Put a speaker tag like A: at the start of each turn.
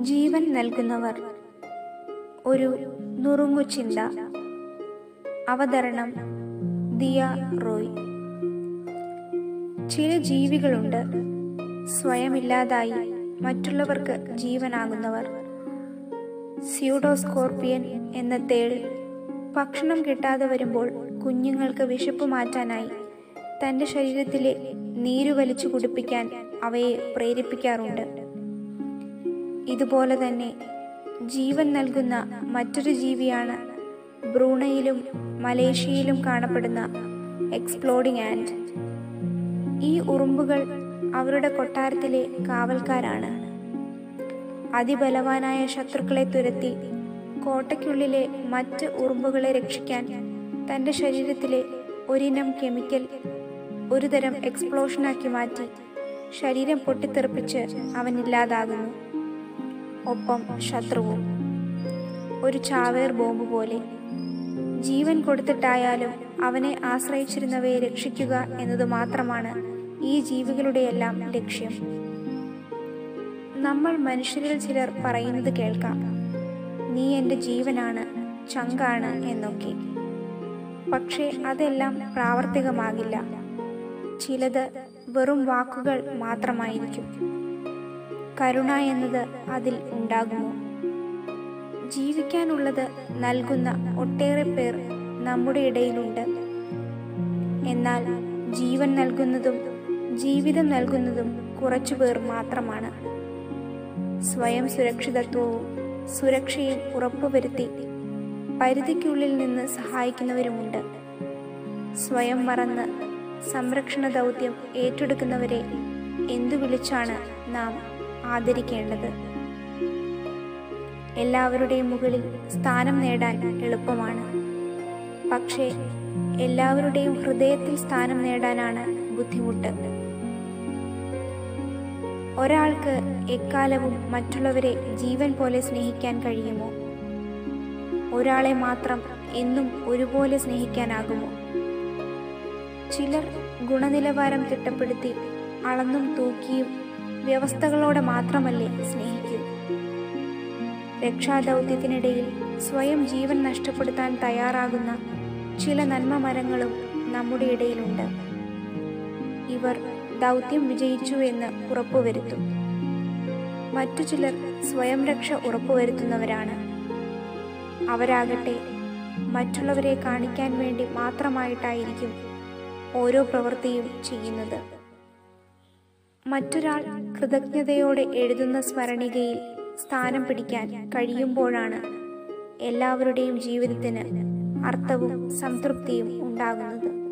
A: ജീവൻ നൽകുന്നവർ. ഒരു നുറുങ്ങു ചിന്ത. അവതരണം ദിയ റോയ്. ചില ജീവികളുണ്ട് സ്വയമില്ലാതായി മറ്റുള്ളവർക്ക് ജീവനാകുന്നവർ. സ്യൂഡോസ്കോർപ്പിയൻ എന്ന തേൾ ഭക്ഷണം കിട്ടാതെ വരുമ്പോൾ കുഞ്ഞുങ്ങൾക്ക് വിശപ്പ് മാറ്റാനായി തന്റെ ശരീരത്തിലെ നീരു വലിച്ചു കുടിപ്പിക്കാൻ അവയെ പ്രേരിപ്പിക്കാറുണ്ട്. ഇതുപോലെ തന്നെ ജീവൻ നൽകുന്ന മറ്റൊരു ജീവിയാണ് ബ്രൂണയിലും മലേഷ്യയിലും കാണപ്പെടുന്ന എക്സ്പ്ലോഡിംഗ് ആൻഡ്. ഈ ഉറുമ്പുകൾ അവരുടെ കൊട്ടാരത്തിലെ കാവൽക്കാരാണ്. അതിബലവാനായ ശത്രുക്കളെ തുരത്തി കോട്ടയ്ക്കുള്ളിലെ മറ്റ് ഉറുമ്പുകളെ രക്ഷിക്കാൻ തന്റെ ശരീരത്തിലെ ഒരിനം കെമിക്കൽ ഒരുതരം എക്സ്പ്ലോഷനാക്കി മാറ്റി ശരീരം പൊട്ടിത്തെറിപ്പിച്ച് അവൻ ഇല്ലാതാകുന്നു. ഒപ്പം ശത്രുവും. ഒരു ചാവേർ ബോംബ് പോലെ. ജീവൻ കൊടുത്തിട്ടായാലും അവനെ ആശ്രയിച്ചിരുന്നവയെ രക്ഷിക്കുക എന്നത് മാത്രമാണ് ഈ ജീവികളുടെയെല്ലാം ലക്ഷ്യം. നമ്മൾ മനുഷ്യരിൽ ചിലർ പറയുന്നത് കേൾക്കാം. നീ എന്റെ ജീവനാണ് ചങ്കാണ് എന്നൊക്കെ. പക്ഷേ അതെല്ലാം പ്രാവർത്തികമാകില്ല. ചിലത് വെറും വാക്കുകൾ മാത്രമായിരിക്കും. കരുണ എന്നത് അതിൽ ഉണ്ടാകുമോ? ജീവിക്കാനുള്ളത് നൽകുന്ന ഒട്ടേറെ പേർ നമ്മുടെ ഇടയിലുണ്ട്. എന്നാൽ ജീവൻ നൽകുന്നതും ജീവിതം നൽകുന്നതും കുറച്ചു പേർ മാത്രമാണ്. സ്വയം സുരക്ഷിതത്വവും സുരക്ഷയും ഉറപ്പുവരുത്തി പരിധിക്കുള്ളിൽ നിന്ന് സഹായിക്കുന്നവരുമുണ്ട്. സ്വയം മറന്ന് സംരക്ഷണ ദൗത്യം ഏറ്റെടുക്കുന്നവരെ എന്തു വിളിച്ചാണ് നാം ആദരിക്കേണ്ടത്. എല്ലാവരുടെയും മുകളിൽ സ്ഥാനം നേടാൻ എളുപ്പമാണ്. പക്ഷേ എല്ലാവരുടെയും ഹൃദയത്തിൽ സ്ഥാനം നേടാനാണ് ബുദ്ധിമുട്ട്. ഒരാൾക്ക് എക്കാലവും മറ്റുള്ളവരെ ജീവൻ പോലെ സ്നേഹിക്കാൻ കഴിയുമോ? ഒരാളെ മാത്രം എന്നും ഒരുപോലെ സ്നേഹിക്കാനാകുമോ? ചിലർ ഗുണനിലവാരം തിട്ടപ്പെടുത്തി അളന്നും തൂക്കിയും വ്യവസ്ഥകളോടെ മാത്രമല്ലേ സ്നേഹിക്കൂ. രക്ഷാദൗത്യത്തിനിടയിൽ സ്വയം ജീവൻ നഷ്ടപ്പെടുത്താൻ തയ്യാറാകുന്ന ചില നന്മ മരങ്ങളും നമ്മുടെ ഇടയിലുണ്ട്. ഇവർ ദൗത്യം വിജയിച്ചു എന്ന് ഉറപ്പുവരുത്തും. മറ്റു ചിലർ സ്വയം രക്ഷ ഉറപ്പുവരുത്തുന്നവരാണ്. അവരാകട്ടെ മറ്റുള്ളവരെ കാണിക്കാൻ വേണ്ടി മാത്രമായിട്ടായിരിക്കും ഓരോ പ്രവൃത്തിയും ചെയ്യുന്നത്. മറ്റൊരാൾ കൃതജ്ഞതയോടെ എഴുതുന്ന സ്മരണികയിൽ സ്ഥാനം പിടിക്കാൻ കഴിയുമ്പോഴാണ് എല്ലാവരുടെയും ജീവിതത്തിന് അർത്ഥവും സംതൃപ്തിയും ഉണ്ടാകുന്നത്.